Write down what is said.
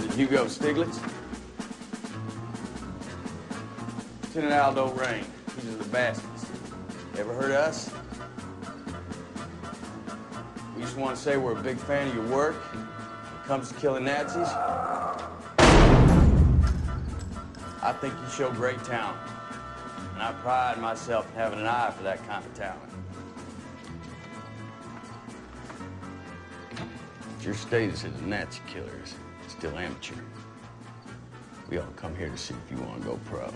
Sergeant Hugo Stiglitz. Lieutenant Aldo Raine. These are the bastards. Ever heard of us? We just want to say we're a big fan of your work. When it comes to killing Nazis, I think you show great talent. And I pride myself in having an eye for that kind of talent. Your status as a Nazi killer is still amateur. We all come here to see if you want to go pro.